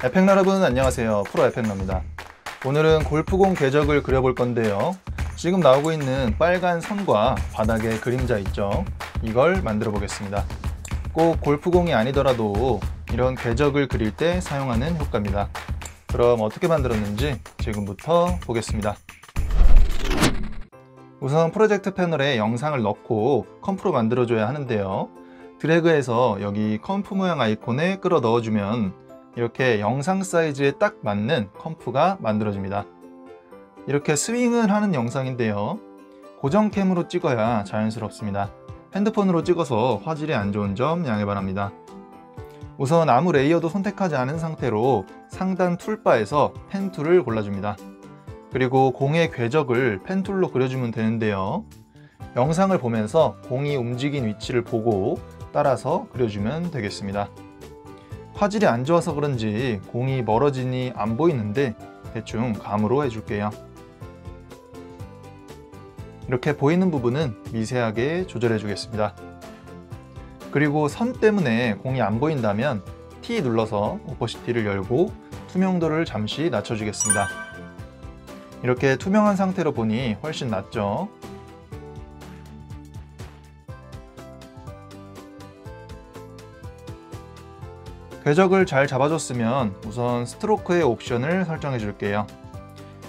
에펙 여러분 안녕하세요. 프로 에펙러입니다. 오늘은 골프공 궤적을 그려볼 건데요. 지금 나오고 있는 빨간 선과 바닥에 그림자 있죠? 이걸 만들어 보겠습니다. 꼭 골프공이 아니더라도 이런 궤적을 그릴 때 사용하는 효과입니다. 그럼 어떻게 만들었는지 지금부터 보겠습니다. 우선 프로젝트 패널에 영상을 넣고 comp로 만들어줘야 하는데요. 드래그해서 여기 comp 모양 아이콘에 끌어 넣어주면 이렇게 영상 사이즈에 딱 맞는 comp가 만들어집니다. 이렇게 스윙을 하는 영상인데요. 고정캠으로 찍어야 자연스럽습니다. 핸드폰으로 찍어서 화질이 안 좋은 점 양해 바랍니다. 우선 아무 layer도 선택하지 않은 상태로 상단 toolbar에서 pen tool을 골라줍니다. 그리고 공의 궤적을 pen tool로 그려주면 되는데요. 영상을 보면서 공이 움직인 위치를 보고 따라서 그려주면 되겠습니다. 화질이 안 좋아서 그런지 공이 멀어지니 안 보이는데 대충 감으로 해줄게요. 이렇게 보이는 부분은 미세하게 조절해 주겠습니다. 그리고 선 때문에 공이 안 보인다면 T 눌러서 오퍼시티를 열고 투명도를 잠시 낮춰주겠습니다. 이렇게 투명한 상태로 보니 훨씬 낫죠? 궤적을 잘 잡아줬으면 우선 스트로크의 옵션을 설정해 줄게요.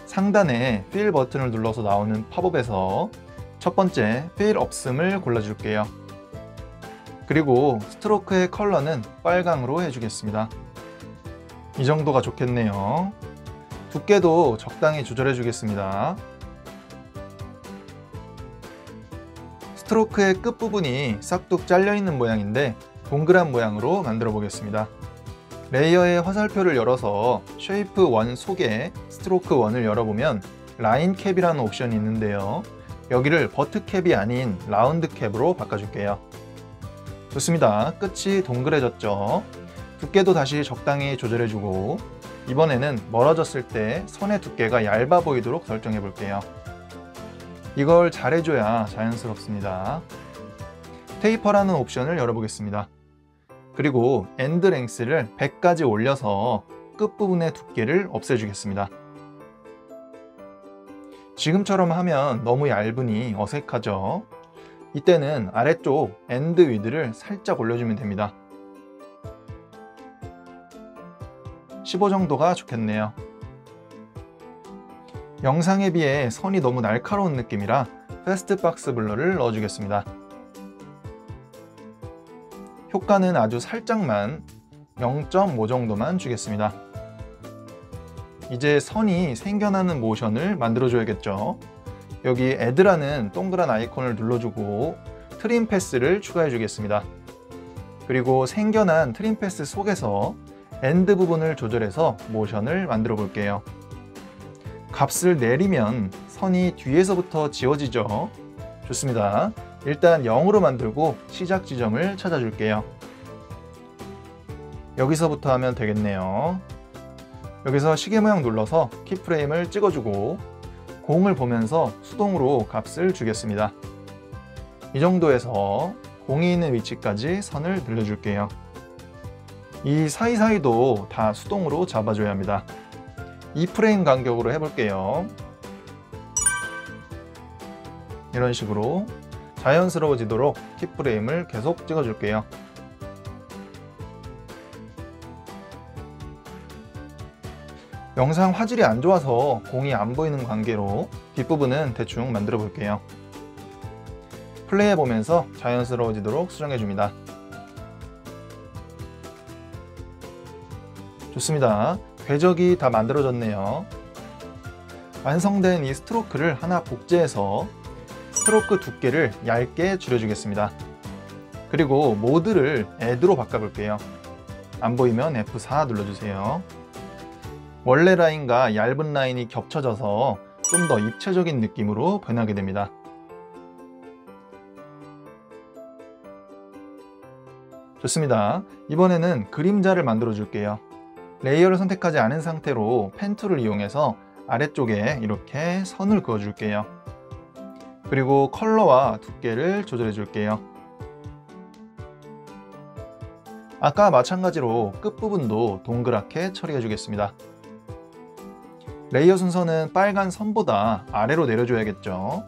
상단에 필 버튼을 눌러서 나오는 팝업에서 첫 번째 필 없음을 골라줄게요. 그리고 스트로크의 컬러는 빨강으로 해주겠습니다. 이 정도가 좋겠네요. 두께도 적당히 조절해 주겠습니다. stroke의 끝부분이 싹둑 잘려 있는 모양인데 동그란 모양으로 만들어 보겠습니다. layer의 화살표를 열어서 shape 1 속에 stroke 1을 열어보면 line cap이라는 옵션이 있는데요. 여기를 butt cap이 아닌 round cap으로 바꿔줄게요. 좋습니다. 끝이 동그래졌죠. 두께도 다시 적당히 조절해주고 이번에는 멀어졌을 때 선의 두께가 얇아 보이도록 설정해 볼게요. 이걸 잘해줘야 자연스럽습니다. taper라는 옵션을 열어보겠습니다. 그리고 end length를 100까지 올려서 끝부분의 두께를 없애주겠습니다. 지금처럼 하면 너무 얇으니 어색하죠? 이때는 아래쪽 End Width를 살짝 올려주면 됩니다. 15 정도가 좋겠네요. 영상에 비해 선이 너무 날카로운 느낌이라 Fast Box Blur를 넣어주겠습니다. 효과는 아주 살짝만 0.5 정도만 주겠습니다. 이제 선이 생겨나는 모션을 만들어줘야겠죠. 여기 Add라는 동그란 아이콘을 눌러주고 Trim Paths를 추가해 주겠습니다. 그리고 생겨난 Trim Paths 속에서 End 부분을 조절해서 모션을 만들어 볼게요. 값을 내리면 선이 뒤에서부터 지워지죠. 좋습니다. 일단 0으로 만들고 시작 지점을 찾아줄게요. 여기서부터 하면 되겠네요. 여기서 시계 모양 눌러서 키프레임을 찍어주고 공을 보면서 수동으로 값을 주겠습니다. 이 정도에서 공이 있는 위치까지 선을 늘려줄게요. 이 사이사이도 다 수동으로 잡아줘야 합니다. 2프레임 간격으로 해볼게요. 이런 식으로 자연스러워지도록 킵프레임을 계속 찍어줄게요. 영상 화질이 안 좋아서 공이 안 보이는 관계로 뒷부분은 대충 만들어 볼게요. 플레이해 보면서 자연스러워지도록 수정해 줍니다. 좋습니다. 궤적이 다 만들어졌네요. 완성된 이 스트로크를 하나 복제해서 스트로크 두께를 얇게 줄여주겠습니다. 그리고 모드를 애드로 바꿔볼게요. 안 보이면 F4 눌러주세요. 원래 라인과 얇은 라인이 겹쳐져서 좀 더 입체적인 느낌으로 변하게 됩니다. 좋습니다. 이번에는 그림자를 만들어 줄게요. layer를 선택하지 않은 상태로 pen tool을 이용해서 아래쪽에 이렇게 선을 그어 줄게요. 그리고 컬러와 두께를 조절해 줄게요. 아까 마찬가지로 끝부분도 동그랗게 처리해 주겠습니다. layer 순서는 빨간 선보다 아래로 내려줘야겠죠.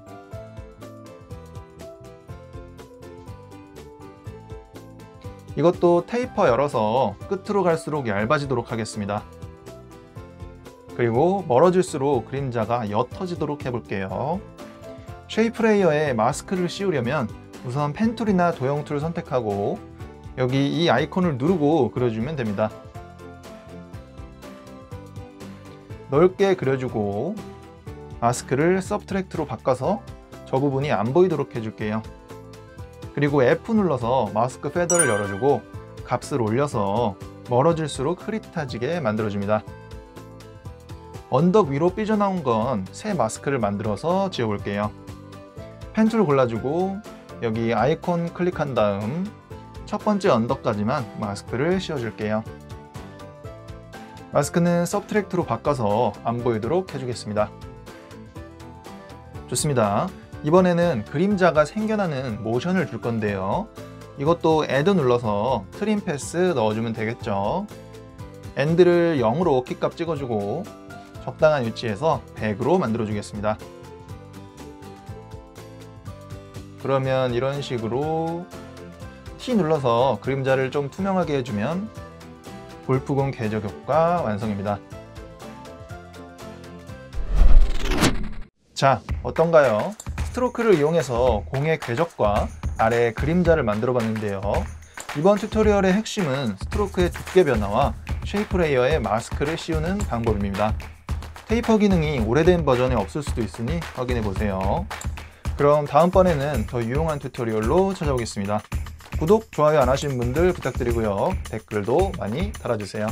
이것도 Taper 열어서 끝으로 갈수록 얇아지도록 하겠습니다. 그리고 멀어질수록 그림자가 옅어지도록 해볼게요. shape layer에 마스크를 씌우려면 우선 pen tool이나 도형 tool 선택하고 여기 이 아이콘을 누르고 그려주면 됩니다. 넓게 그려주고 마스크를 Subtract로 바꿔서 저 부분이 안 보이도록 해줄게요. 그리고 F 눌러서 Mask Feather를 열어주고 값을 올려서 멀어질수록 흐릿해지게 만들어줍니다. 언덕 위로 삐져나온 건 새 마스크를 만들어서 지워볼게요. pen tool 골라주고 여기 아이콘 클릭한 다음 첫 번째 언덕까지만 마스크를 씌워줄게요. 마스크는 Subtract로 바꿔서 안 보이도록 해주겠습니다. 좋습니다. 이번에는 그림자가 생겨나는 모션을 줄 건데요. 이것도 Add 눌러서 Trim Paths 넣어주면 되겠죠. End를 0으로 키값 찍어주고 적당한 위치에서 100으로 만들어주겠습니다. 그러면 이런 식으로 T 눌러서 그림자를 좀 투명하게 해주면 골프공 궤적 효과 완성입니다. 자, 어떤가요? 스트로크를 이용해서 공의 궤적과 아래 그림자를 만들어 봤는데요. 이번 튜토리얼의 핵심은 스트로크의 두께 변화와 shape layer에 마스크를 씌우는 방법입니다. Taper 기능이 오래된 버전에 없을 수도 있으니 확인해 보세요. 그럼 다음번에는 더 유용한 tutorial로 찾아오겠습니다. 구독, 좋아요 안 하신 분들 부탁드리고요. 댓글도 많이 달아주세요.